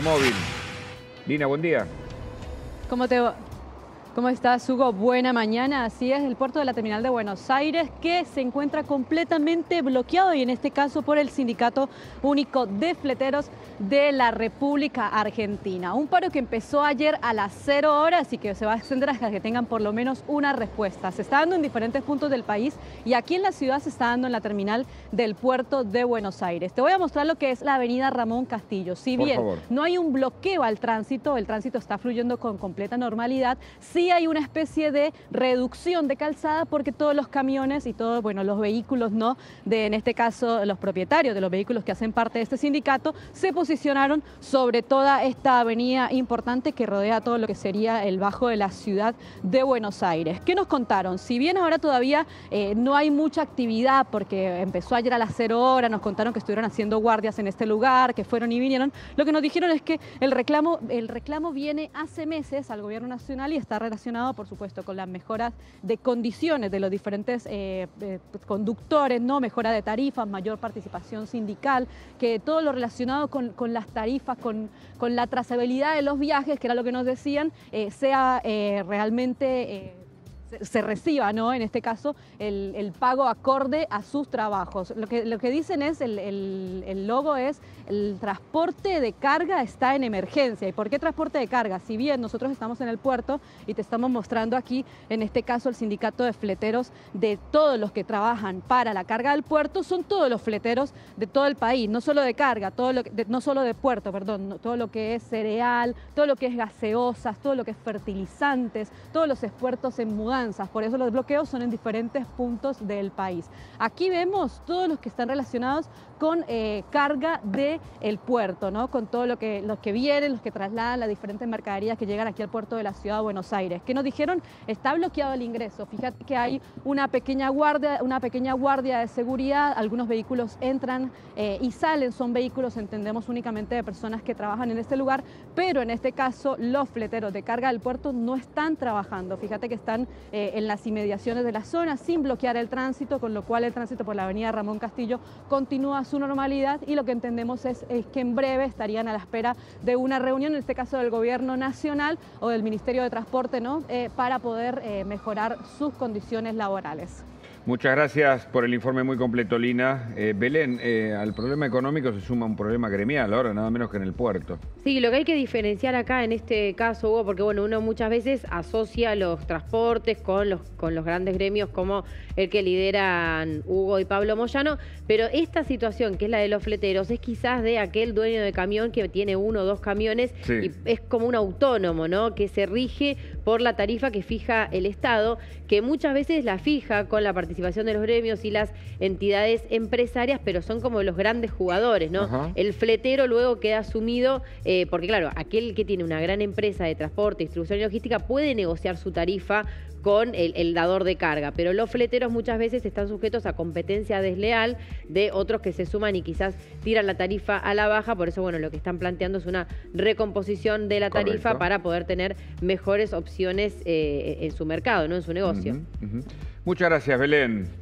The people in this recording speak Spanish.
automóvil. Lina, buen día. ¿Cómo te va? ¿Cómo estás, Hugo? Buena mañana. Así es, el puerto de la terminal de Buenos Aires que se encuentra completamente bloqueado y en este caso por el Sindicato Único de Fleteros de la República Argentina. Un paro que empezó ayer a las 0 horas y que se va a extender hasta que tengan por lo menos una respuesta. Se está dando en diferentes puntos del país y aquí en la ciudad se está dando en la terminal del puerto de Buenos Aires. Te voy a mostrar lo que es la avenida Ramón Castillo. Si bien no hay un bloqueo al tránsito, el tránsito está fluyendo con completa normalidad, sí hay una especie de reducción de calzada porque todos los camiones y todos, bueno, los vehículos, ¿no? De, en este caso, los propietarios de los vehículos que hacen parte de este sindicato, se posicionaron sobre toda esta avenida importante que rodea todo lo que sería el bajo de la ciudad de Buenos Aires. ¿Qué nos contaron? Si bien ahora todavía eh, no hay mucha actividad porque empezó ayer a las cero horas, nos contaron que estuvieron haciendo guardias en este lugar, que fueron y vinieron, lo que nos dijeron es que el reclamo, el reclamo viene hace meses al gobierno nacional y está relacionado, por supuesto, con las mejoras de condiciones de los diferentes eh, eh, conductores, ¿no? Mejora de tarifas, mayor participación sindical, que todo lo relacionado con, las tarifas, con, con, la trazabilidad de los viajes, que era lo que nos decían, eh, sea realmente se reciba, ¿no? En este caso, el, pago acorde a sus trabajos. Lo que, lo que dicen es, el, el, logo es, el transporte de carga está en emergencia. ¿Y por qué transporte de carga? Si bien nosotros estamos en el puerto y te estamos mostrando aquí, en este caso, el sindicato de fleteros de todos los que trabajan para la carga del puerto, son todos los fleteros de todo el país, no solo de carga, todo lo no solo de puerto, perdón, todo lo que es cereal, todo lo que es gaseosas, todo lo que es fertilizantes, todos los espuertos en mudanza por eso los bloqueos son en diferentes puntos del país. Aquí vemos todos los que están relacionados con eh, carga del el puerto, ¿no? con todo lo que, los que vienen, los que trasladan las diferentes mercaderías que llegan aquí al puerto de la ciudad de Buenos Aires. ¿Qué nos dijeron? Está bloqueado el ingreso. Fíjate que hay una pequeña guardia, una pequeña guardia de seguridad, algunos vehículos entran eh, y salen, son vehículos, entendemos, únicamente de personas que trabajan en este lugar, pero en este caso los fleteros de carga del puerto no están trabajando. Fíjate que están eh, en las inmediaciones de la zona sin bloquear el tránsito, con lo cual el tránsito por la avenida Ramón Castillo continúa su normalidad y lo que entendemos es, que en breve estarían a la espera de una reunión, en este caso del Gobierno Nacional o del Ministerio de Transporte, ¿no? Eh, para poder eh, mejorar sus condiciones laborales. Muchas gracias por el informe muy completo, Lina. Eh, Belén, eh, al problema económico se suma un problema gremial ahora, nada menos que en el puerto. Sí, lo que hay que diferenciar acá en este caso, Hugo, porque bueno, uno muchas veces asocia los transportes con los, con los grandes gremios como el que lideran Hugo y Pablo Moyano, pero esta situación, que es la de los fleteros, es quizás de aquel dueño de camión que tiene uno o dos camiones y es como un autónomo, ¿no? Que se rige por la tarifa que fija el Estado, que muchas veces la fija con la participación de los gremios y las entidades empresarias, pero son como los grandes jugadores, ¿no? El fletero luego queda asumido, eh, porque claro, aquel que tiene una gran empresa de transporte, distribución y logística puede negociar su tarifa con el, dador de carga, pero los fleteros muchas veces están sujetos a competencia desleal de otros que se suman y quizás tiran la tarifa a la baja, por eso bueno, lo que están planteando es una recomposición de la tarifa para poder tener mejores opciones eh, en su mercado, ¿no? en su negocio. Muchas gracias, Belén.